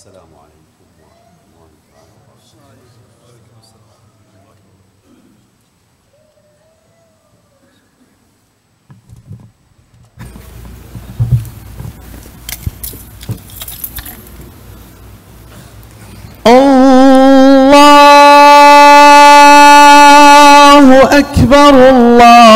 السلام عليكم ورحمة الله وبركاته. الله أكبر الله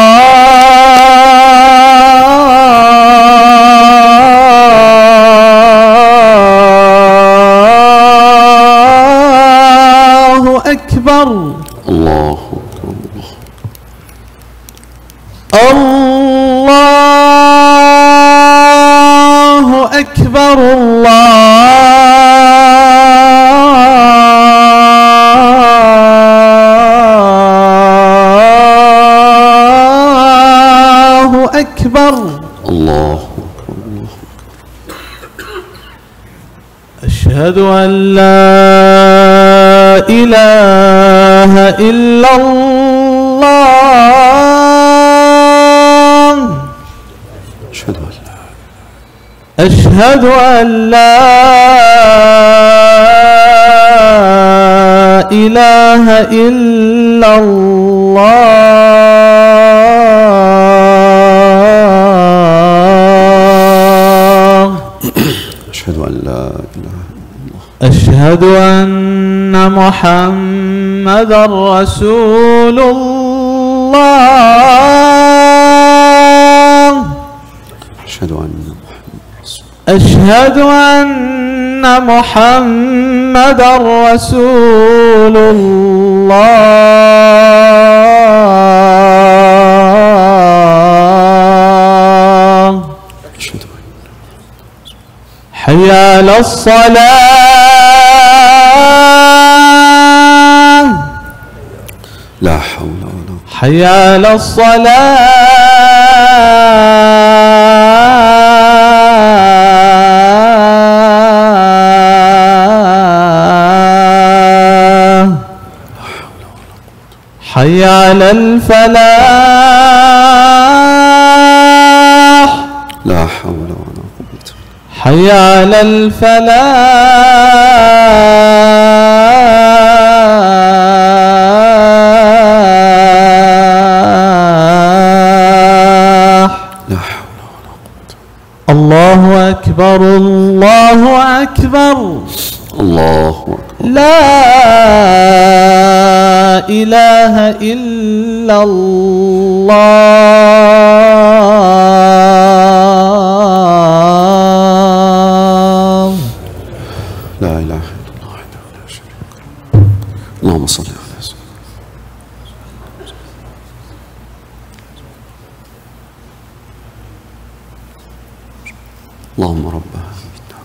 أشهد أن لا إله إلا الله. أشهد أن لا أشهد أن لا إله إلا الله. أشهد أن لا أشهد أن محمدا رسول الله. أشهد أن محمد رسول أشهد أن محمدا رسول الله. حي على الصلاة لا حول ولا قوة. حي على الصلاة حي على الفلاح حي على الفلاح. لا حول ولا قوة. الله أكبر الله أكبر. الله أكبر. لا إله إلا الله لا إله إلا الله وحده لا شريك له اللهم صل على سيدنا اللهم رب هذه الدعوة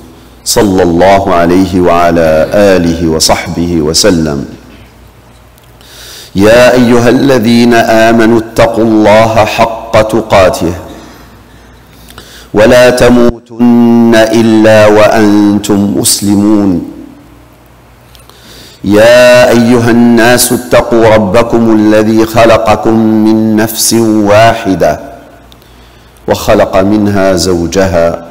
صلى الله عليه وعلى آله وصحبه وسلم. يا أيها الذين آمنوا اتقوا الله حق تقاته. ولا تموتن إلا وأنتم مسلمون. يا أيها الناس اتقوا ربكم الذي خلقكم من نفس واحدة. وخلق منها زوجها.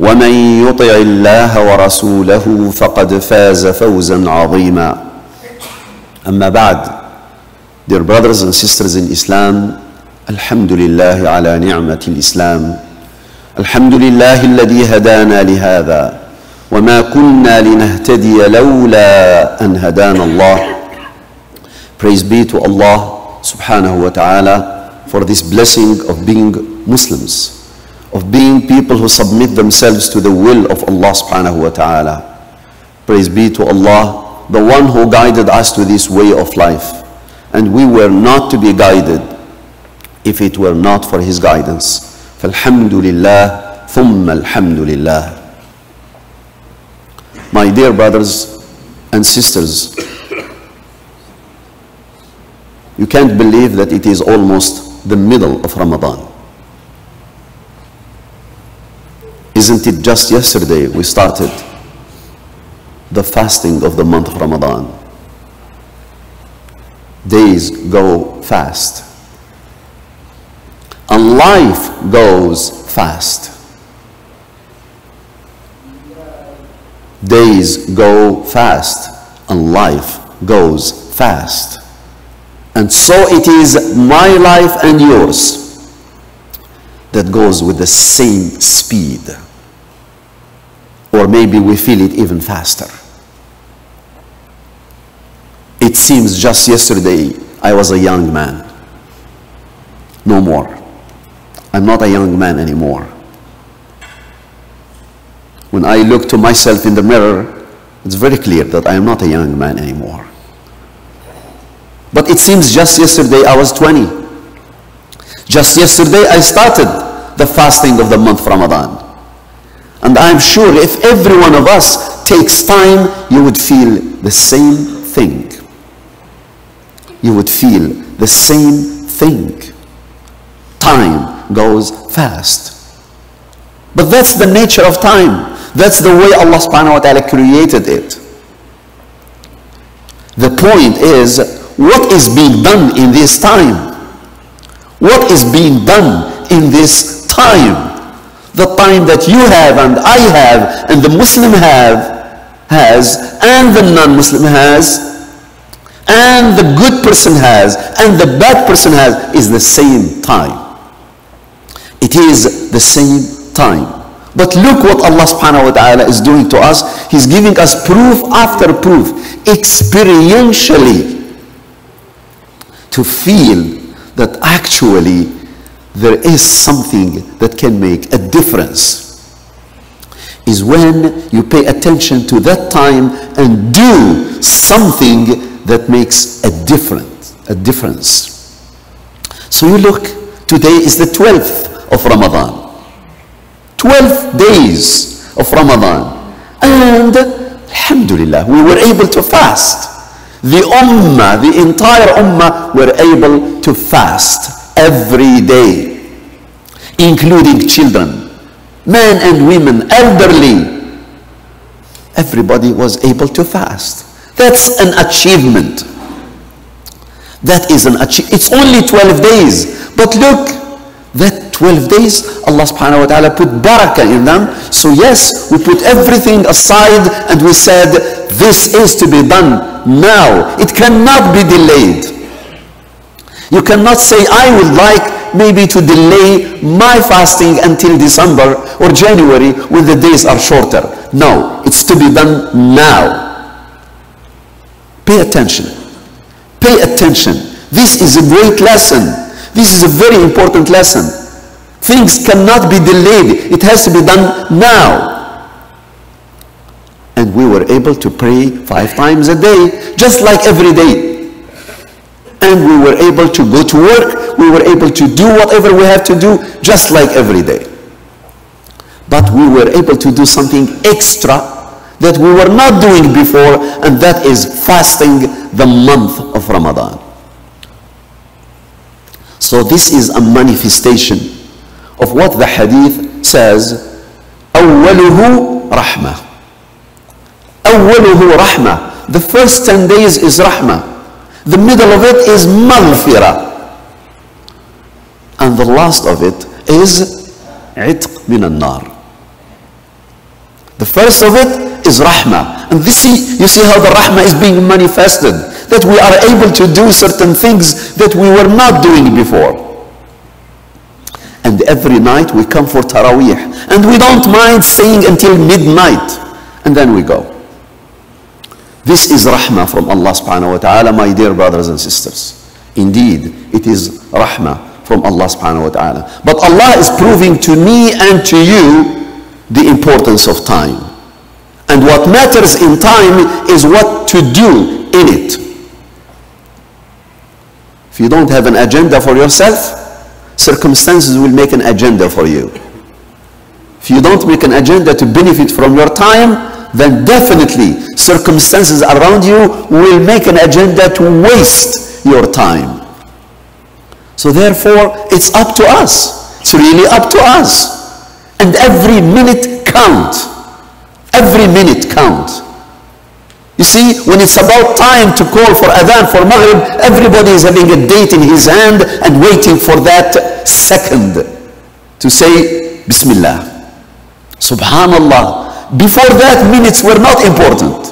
ومن يطع الله ورسوله فقد فاز فوزا عظيما. أما بعد dear brothers and sisters in islam الحمد لله على نعمة الإسلام الحمد لله الذي هدانا لهذا وما كنا لنهتدي لولا أن هدانا الله Praise be to Allah subhanahu wa ta'ala for this blessing of being Muslims, of being people who submit themselves to the will of Allah subhanahu wa ta'ala. Praise be to Allah, the one who guided us to this way of life. And we were not to be guided if it were not for His guidance. فالحمد لله ثم الحمد لله. My dear brothers and sisters, you can't believe that it is almost the middle of Ramadan. Isn't it just yesterday we started the fasting of the month of Ramadan? Days go fast. And life goes fast. Days go fast and life goes fast. And so it is my life and yours that goes with the same speed. Or maybe we feel it even faster. It seems just yesterday I was a young man. No more. I'm not a young man anymore. When I look to myself in the mirror, it's very clear that I am not a young man anymore. But it seems just yesterday I was 20. Just yesterday I started the fasting of the month Ramadan. And I'm sure if every one of us takes time, you would feel the same thing. You would feel the same thing. Time goes fast. But that's the nature of time. That's the way Allah subhanahu wa ta'ala created it. The point is, what is being done in this time? What is being done in this time? The time that you have and I have and the Muslim have has and the non-Muslim has and the good person has and the bad person has is the same time. It is the same time. But look what Allah subhanahu wa ta'ala is doing to us. He's giving us proof after proof, experientially, to feel that actually there is something that can make a difference. Is when you pay attention to that time and do something that makes a difference. A difference. So you look, today is the 12th of Ramadan. 12 days of Ramadan. And Alhamdulillah, we were able to fast. The Ummah, the entire Ummah were able to fast every day, including children, men and women, elderly. Everybody was able to fast. That's an achievement. That is an achievement. It's only 12 days. But look, that 12 days, Allah subhanahu wa ta'ala put barakah in them. So yes, we put everything aside and we said, this is to be done now. It cannot be delayed. You cannot say, I would like maybe to delay my fasting until December or January when the days are shorter. No, it's to be done now. Pay attention. Pay attention. This is a great lesson. This is a very important lesson. Things cannot be delayed. It has to be done now. And we were able to pray five times a day, just like every day And we were able to go to work. We were able to do whatever we have to do, just like every day. But we were able to do something extra that we were not doing before, and that is fasting the month of Ramadan. So this is a manifestation of what the hadith says, أوله رحمة. أوله رحمة. The first 10 days is rahmah. The middle of it is maghfirah. And the last of it is عتق من النار. The first of it is rahmah. And this see, you see how the rahmah is being manifested. That we are able to do certain things that we were not doing before. And every night we come for Taraweeh. And we don't mind staying until midnight. And then we go. This is rahmah from Allah subhanahu wa ta'ala, my dear brothers and sisters. Indeed, it is rahmah from Allah subhanahu wa ta'ala. But Allah is proving to me and to you the importance of time. And what matters in time is what to do in it. If you don't have an agenda for yourself, circumstances will make an agenda for you. If you don't make an agenda to benefit from your time, then definitely circumstances around you will make an agenda to waste your time. So therefore, it's up to us. It's really up to us. And every minute count. Every minute count. You see, when it's about time to call for adhan for Maghrib, everybody is having a date in his hand and waiting for that second to say Bismillah. Subhanallah. Before that, minutes were not important.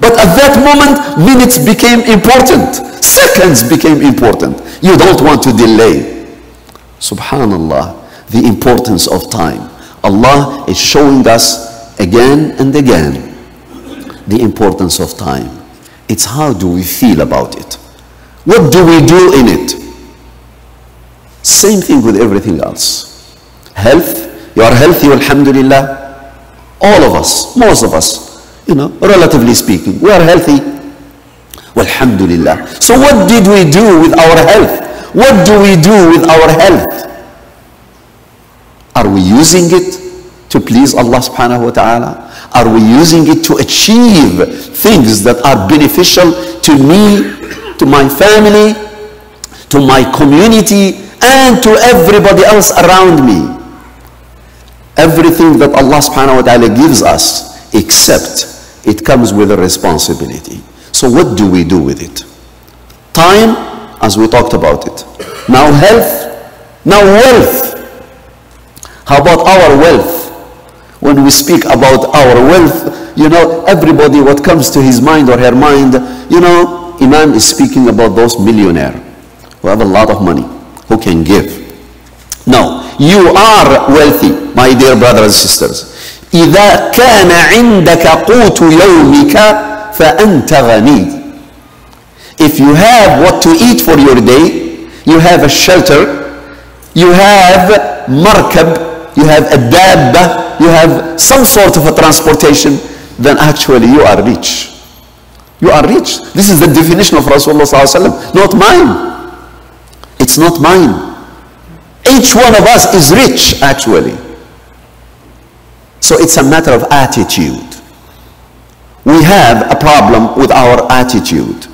But at that moment, minutes became important. Seconds became important. You don't want to delay. Subhanallah. The importance of time. Allah is showing us again and again the importance of time. It's how do we feel about it? What do we do in it? Same thing with everything else. Health, you are healthy, alhamdulillah. All of us, most of us, you know, relatively speaking, we are healthy. Alhamdulillah. So what did we do with our health? What do we do with our health? Are we using it to please Allah subhanahu wa ta'ala? Are we using it to achieve things that are beneficial to me, to my family, to my community, and to everybody else around me? Everything that Allah subhanahu wa ta'ala gives us, except it comes with a responsibility. So what do we do with it? Time, as we talked about it. Now health, now wealth. How about our wealth? When we speak about our wealth, you know, everybody, what comes to his mind or her mind, you know, Imam is speaking about those millionaire who have a lot of money, who can give. No, you are wealthy, my dear brothers and sisters. إذا كان عندك قوت يومك فأنت غني. If you have what to eat for your day, you have a shelter, you have markab, you have a dabba, you have some sort of a transportation, then actually you are rich. You are rich. This is the definition of Rasulullah not mine. It's not mine. Each one of us is rich actually. So it's a matter of attitude. We have a problem with our attitude.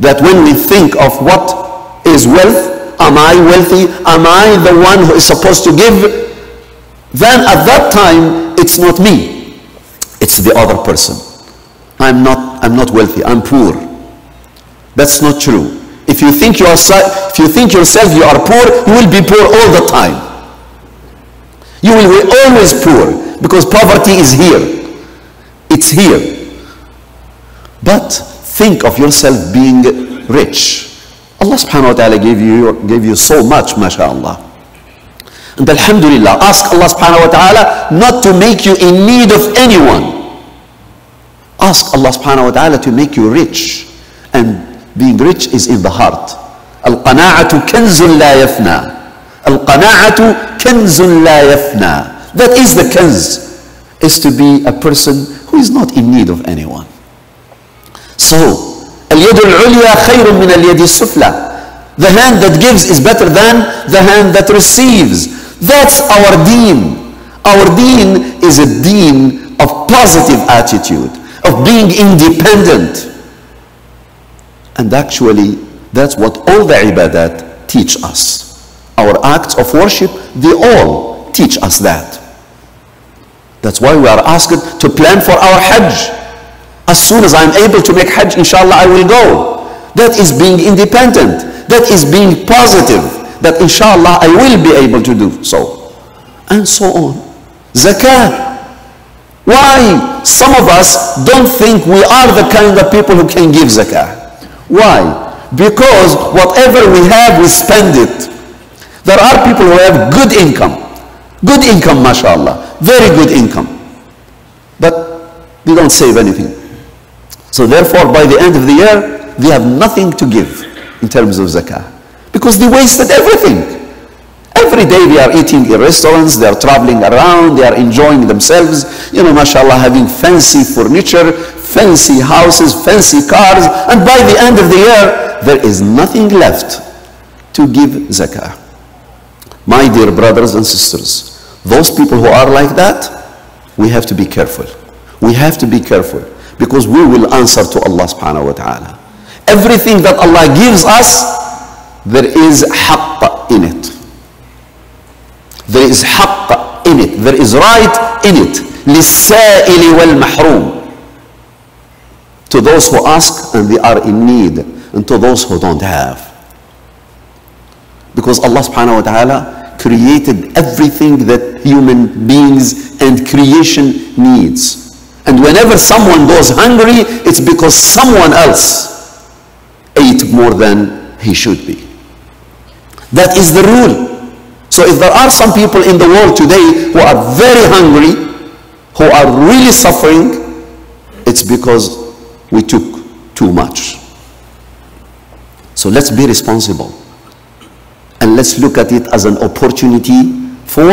That when we think of what is wealth, am I wealthy? Am I the one who is supposed to give? Then at that time, it's not me. It's the other person. I'm not, I'm not wealthy. I'm poor. That's not true. If you think yourself, if you think yourself you are poor, you will be poor all the time. You will be always poor because poverty is here. It's here. But think of yourself being rich. Allah subhanahu wa ta'ala gave you, gave you so much, mashallah. And alhamdulillah, ask Allah subhanahu wa ta'ala not to make you in need of anyone. Ask Allah subhanahu wa ta'ala to make you rich. And being rich is in the heart. Al-qana'atu kanzun la yafna. Al-qana'atu kanzun la yafna. That is the kanz. Is to be a person who is not in need of anyone. So, اليد العليا خير من اليد السفلى. The hand that gives is better than the hand that receives. That's our deen. Our deen is a deen of positive attitude, of being independent. And actually, that's what all the ibadat teach us. Our acts of worship, they all teach us that. That's why we are asked to plan for our Hajj. As soon as I'm able to make Hajj, inshallah, I will go. That is being independent. That is being positive. That inshallah, I will be able to do so. And so on. Zakah. Why? Some of us don't think we are the kind of people who can give zakah. Why? Because whatever we have, we spend it. There are people who have good income. Good income, mashallah. Very good income. But they don't save anything. So therefore, by the end of the year, they have nothing to give in terms of zakah. Because they wasted everything. Every day they are eating in restaurants, they are traveling around, they are enjoying themselves, you know, mashallah, having fancy furniture, fancy houses, fancy cars, and by the end of the year, there is nothing left to give zakah. My dear brothers and sisters, those people who are like that, we have to be careful. We have to be careful because we will answer to Allah subhanahu wa ta'ala. Everything that Allah gives us, there is haqq in it. There is haqq in it. There is right in it. للسائل والمحروم. to those who ask and they are in need, and to those who don't have. Because Allah subhanahu wa ta'ala created everything that human beings and creation needs. And whenever someone goes hungry, it's because someone else ate more than he should be. That is the rule. So if there are some people in the world today who are very hungry, who are really suffering, it's because we took too much. So let's be responsible. And let's look at it as an opportunity for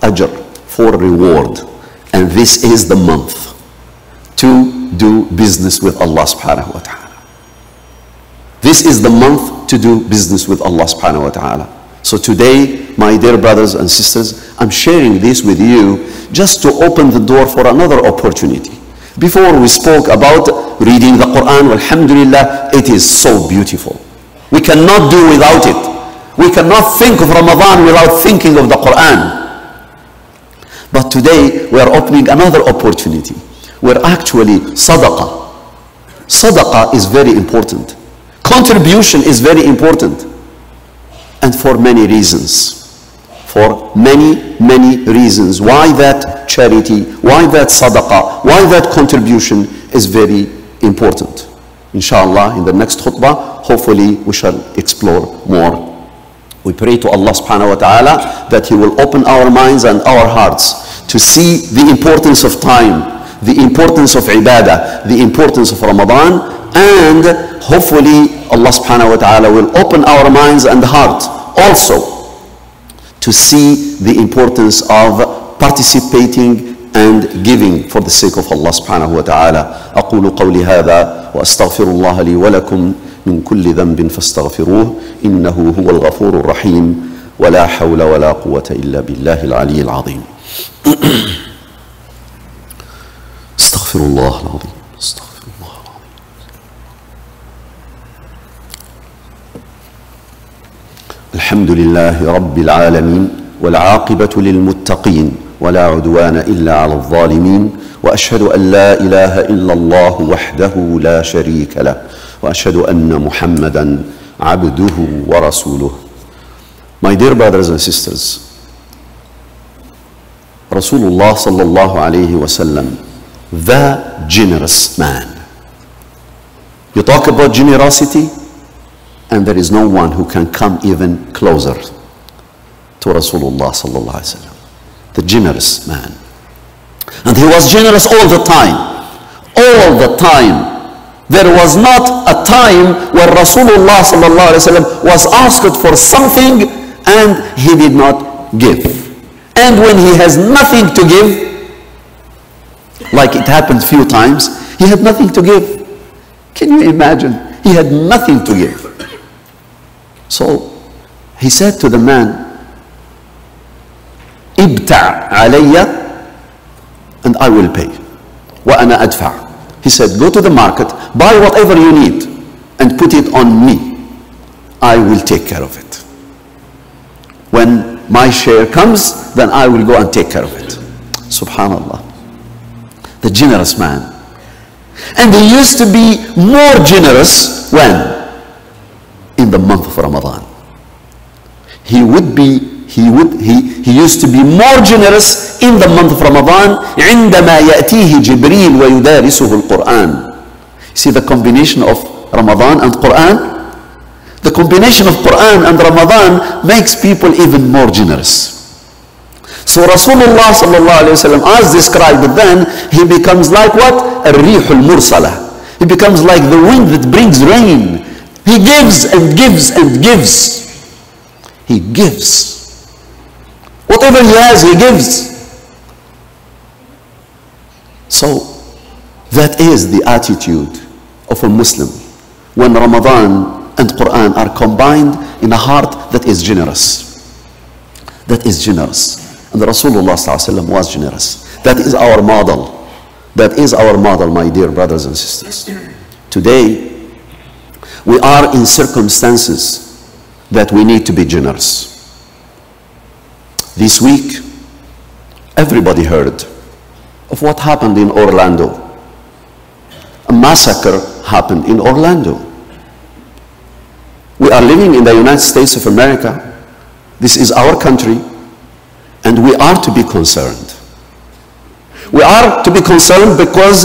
ajr, for reward. And this is the month to do business with Allah subhanahu wa ta'ala. This is the month to do business with Allah subhanahu wa ta'ala. So today, my dear brothers and sisters, I'm sharing this with you just to open the door for another opportunity. Before we spoke about reading the Quran, alhamdulillah, it is so beautiful. We cannot do without it. We cannot think of Ramadan without thinking of the Quran. But today we are opening another opportunity where actually sadaqah. Sadaqah is very important. Contribution is very important. And for many reasons. For many, many reasons. Why that charity, why that sadaqah, why that contribution is very important. Inshallah, in the next khutbah, hopefully we shall explore more. We pray to Allah subhanahu wa ta'ala that He will open our minds and our hearts to see the importance of time, the importance of ibadah, the importance of Ramadan, and hopefully Allah subhanahu wa ta'ala will open our minds and heart also to see the importance of participating and giving for the sake of Allah subhanahu wa ta'ala. أقول قولي هذا وأستغفر الله لي ولكم من كل ذنب فاستغفروه إنه هو الغفور الرحيم. ولا حول ولا قوة إلا بالله العلي العظيم. استغفر الله العظيم. استغفر الله العظيم. الحمد لله رب العالمين والعاقبة للمتقين. ولا عدوان إلا على الظالمين وأشهد أن لا إله إلا الله وحده لا شريك له وأشهد أن محمدا عبده ورسوله My dear brothers and sisters Rasulullah sallallahu alayhi wasallam the generous man You talk about generosity and there is no one who can come even closer to Rasulullah sallallahu alayhi wasallam the generous man and he was generous all the time all the time there was not a time where Rasulullah was asked for something and he did not give. And when he has nothing to give, like it happened few times, he had nothing to give. Can you imagine? He had nothing to give. So he said to the man, Ibta' alayya and I will pay. Wa ana adfa'. He said, go to the market, buy whatever you need and put it on me. I will take care of it. When my share comes, then I will go and take care of it. Subhanallah. The generous man. And he used to be more generous when? In the month of Ramadan. He would be he would he, he used to be more generous in the month of Ramadan عندما يأتيه جبريل ويدارسه القرآن see the combination of Ramadan and Quran The combination of Quran and Ramadan makes people even more generous. So Rasulullah sallallahu alayhi wasallam, as described then, he becomes like what? Al-rihul mursala. He becomes like the wind that brings rain. He gives and gives and gives. He gives. Whatever he has, he gives. So that is the attitude of a Muslim when Ramadan and Quran are combined in a heart that is generous. That is generous. And Rasulullah was generous. That is our model. That is our model, my dear brothers and sisters. Today, we are in circumstances that we need to be generous. This week, everybody heard of what happened in Orlando. A massacre happened in Orlando. We are living in the United States of America. This is our country, and we are to be concerned. We are to be concerned because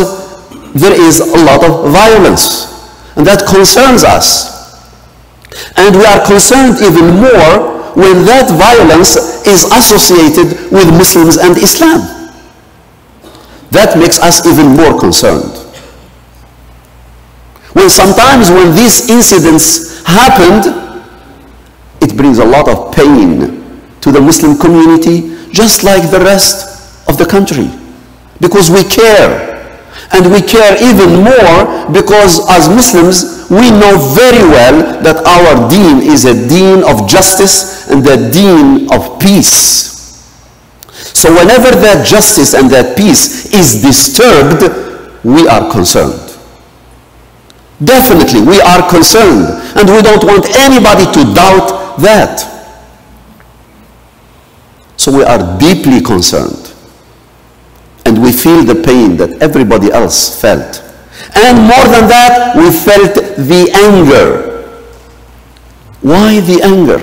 there is a lot of violence, and that concerns us. And we are concerned even more when that violence is associated with Muslims and Islam. That makes us even more concerned. When sometimes when these incidents happened, it brings a lot of pain to the Muslim community, just like the rest of the country. Because we care. And we care even more because as Muslims, we know very well that our deen is a deen of justice and a deen of peace. So whenever that justice and that peace is disturbed, we are concerned. Definitely, we are concerned, and we don't want anybody to doubt that. So we are deeply concerned, and we feel the pain that everybody else felt. And more than that, we felt the anger. Why the anger?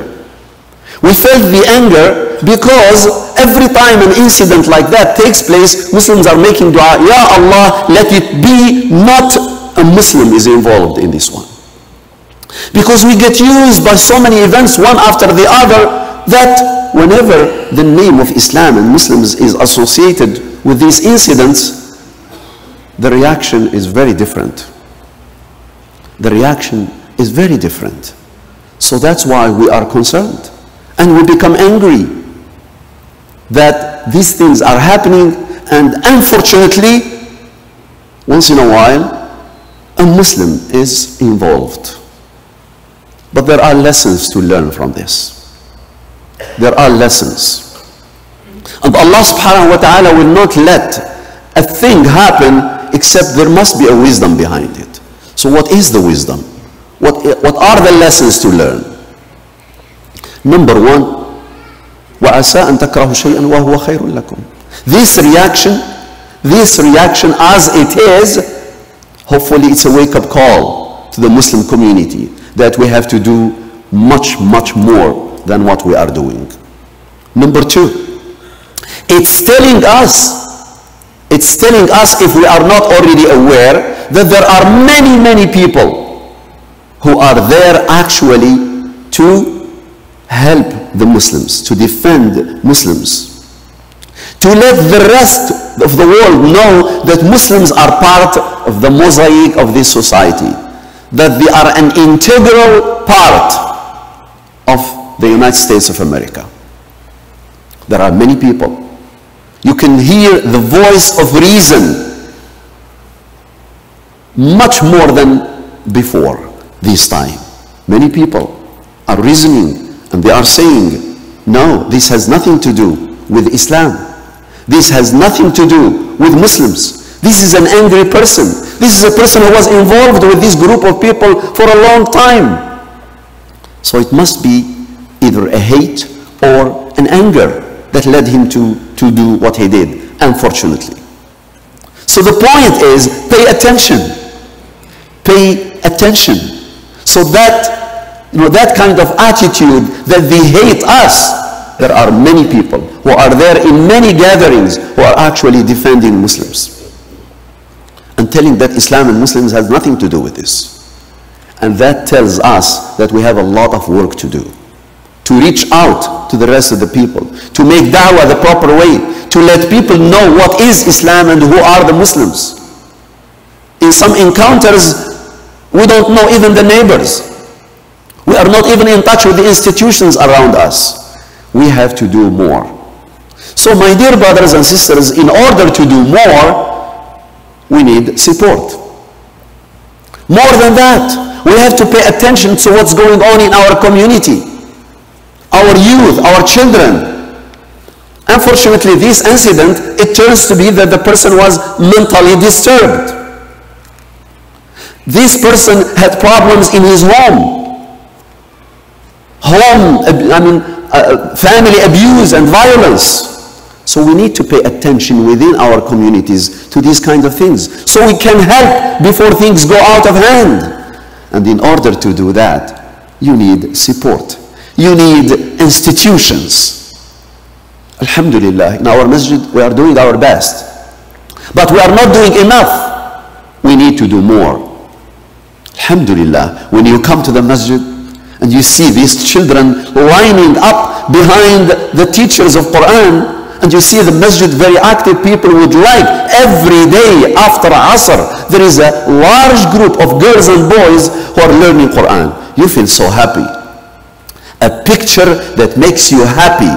We felt the anger because every time an incident like that takes place, Muslims are making dua, Ya Allah, let it be not a Muslim is involved in this one. Because we get used by so many events, one after the other, that whenever the name of Islam and Muslims is associated with these incidents, the reaction is very different. The reaction is very different. So that's why we are concerned. And we become angry that these things are happening and unfortunately, once in a while, a Muslim is involved. But there are lessons to learn from this. There are lessons. And Allah subhanahu wa ta'ala will not let a thing happen except there must be a wisdom behind it. So what is the wisdom? What, what are the lessons to learn? Number one, وَعَسَىٰ أَن تَكْرَهُ شَيْئًا وَهُوَ خَيْرٌ لَكُمْ This reaction, this reaction as it is, hopefully it's a wake-up call to the Muslim community that we have to do much, much more than what we are doing. Number two, it's telling us, it's telling us if we are not already aware that there are many, many people who are there actually to help the Muslims, to defend Muslims, to let the rest of the world know that Muslims are part of the mosaic of this society, that they are an integral part of the United States of America. There are many people. You can hear the voice of reason much more than before this time. Many people are reasoning and they are saying, no, this has nothing to do with Islam. This has nothing to do with Muslims. This is an angry person. This is a person who was involved with this group of people for a long time. So it must be either a hate or an anger that led him to, to do what he did, unfortunately. So the point is pay attention. Pay attention. So that, you know, that kind of attitude that they hate us, there are many people who are there in many gatherings who are actually defending Muslims and telling that Islam and Muslims has nothing to do with this. And that tells us that we have a lot of work to do. To reach out to the rest of the people, to make da'wah the proper way, to let people know what is Islam and who are the Muslims. In some encounters, we don't know even the neighbors. We are not even in touch with the institutions around us. We have to do more. So, my dear brothers and sisters, in order to do more, we need support. More than that, we have to pay attention to what's going on in our community, our youth, our children. Unfortunately, this incident, it turns to be that the person was mentally disturbed. This person had problems in his home. Home, I mean, uh, family abuse and violence. So we need to pay attention within our communities to these kinds of things so we can help before things go out of hand. And in order to do that, you need support. You need institutions. Alhamdulillah, in our masjid, we are doing our best. But we are not doing enough. We need to do more. Alhamdulillah, when you come to the masjid and you see these children lining up behind the teachers of Quran, and you see the masjid very active people would like every day after Asr, there is a large group of girls and boys who are learning Quran. You feel so happy. A picture that makes you happy.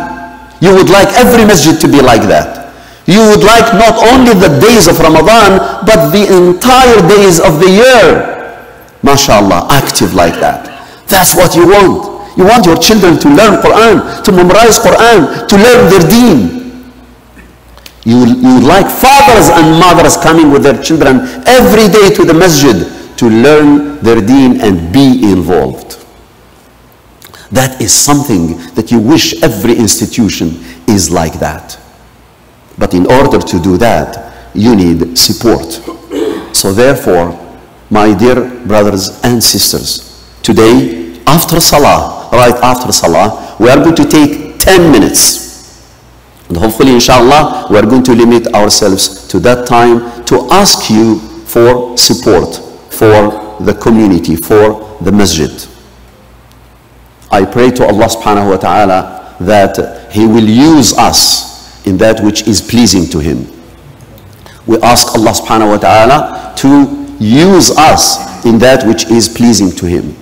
You would like every masjid to be like that. You would like not only the days of Ramadan, but the entire days of the year. MashaAllah, active like that. That's what you want. You want your children to learn Quran, to memorize Quran, to learn their deen. You, you like fathers and mothers coming with their children every day to the masjid to learn their deen and be involved. That is something that you wish every institution is like that. But in order to do that, you need support. So therefore, my dear brothers and sisters, today, after Salah, right after Salah, we are going to take 10 minutes. And hopefully, inshallah, we are going to limit ourselves to that time to ask you for support for the community, for the masjid. I pray to Allah subhanahu wa ta'ala that He will use us in that which is pleasing to Him. We ask Allah subhanahu wa ta'ala to use us in that which is pleasing to Him.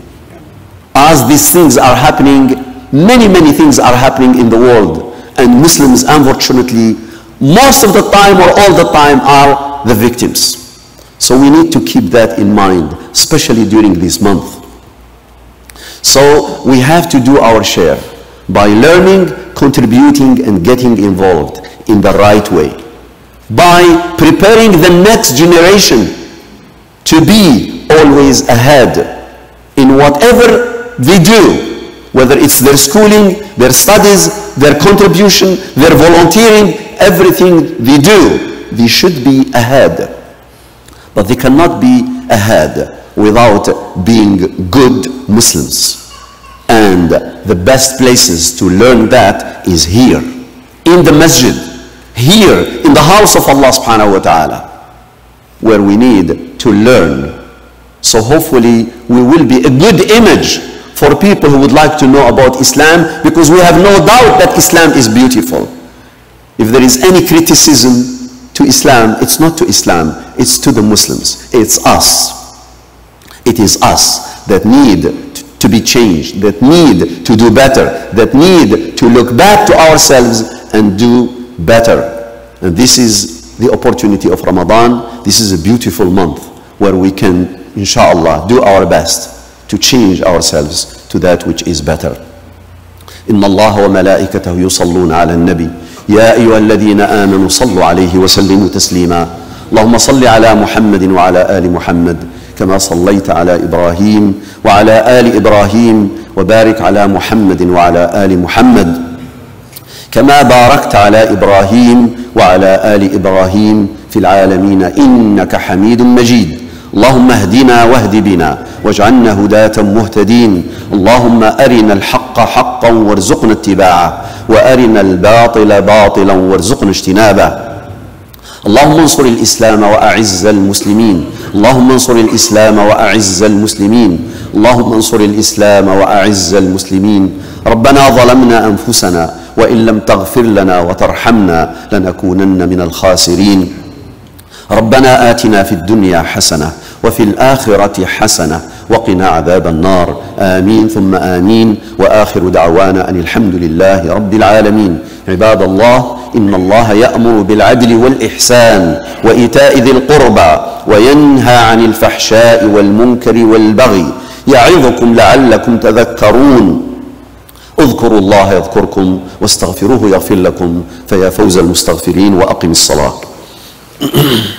As these things are happening, many, many things are happening in the world. And Muslims, unfortunately, most of the time or all the time are the victims. So we need to keep that in mind, especially during this month. So we have to do our share by learning, contributing, and getting involved in the right way. By preparing the next generation to be always ahead in whatever they do, whether it's their schooling, their studies, their contribution, their volunteering, everything they do, they should be ahead. But they cannot be ahead without being good Muslims. And the best places to learn that is here, in the masjid, here, in the house of Allah subhanahu wa ta'ala, where we need to learn. So hopefully we will be a good image for people who would like to know about Islam because we have no doubt that Islam is beautiful. If there is any criticism to Islam, it's not to Islam, it's to the Muslims. It's us. It is us that need to be changed, that need to do better, that need to look back to ourselves and do better. And this is the opportunity of Ramadan. This is a beautiful month where we can, inshallah, do our best to change ourselves to that which is better. إن الله وملائكته يصلون على النبي يا أيها الذين آمنوا صلوا عليه وسلموا تسليما اللهم صل على محمد وعلى آل محمد كما صليت على إبراهيم وعلى آل إبراهيم وبارك على محمد وعلى آل محمد. كما باركت على إبراهيم وعلى آل إبراهيم في العالمين إنك حميد مجيد. اللهم اهدنا واهد بنا واجعلنا هداة مهتدين. اللهم أرنا الحق حقا وارزقنا اتباعه وأرنا الباطل باطلا وارزقنا اجتنابه. اللهم انصر الإسلام وأعز المسلمين. اللهم انصر الإسلام وأعز المسلمين. اللهم انصر الإسلام وأعز المسلمين. ربنا ظلمنا أنفسنا وإن لم تغفر لنا وترحمنا لنكونن من الخاسرين. ربنا آتنا في الدنيا حسنة وفي الآخرة حسنة وقنا عذاب النار. آمين. ثم آمين. وآخر دعوانا أن الحمد لله رب العالمين. عباد الله إن الله يأمر بالعدل والإحسان وإيتاء ذي القربى وينهى عن الفحشاء والمنكر والبغي يعظكم لعلكم تذكرون. اذكروا الله يذكركم واستغفروه يغفر لكم فيا فوز المستغفرين وأقم الصلاة.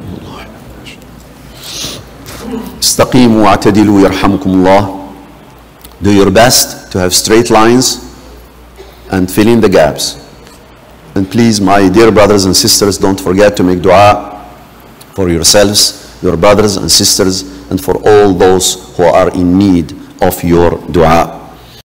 استقيموا واعتدلوا يرحمكم الله Do your best to have straight lines and fill in the gaps. And please, my dear brothers and sisters, don't forget to make dua for yourselves, your brothers and sisters, and for all those who are in need of your dua.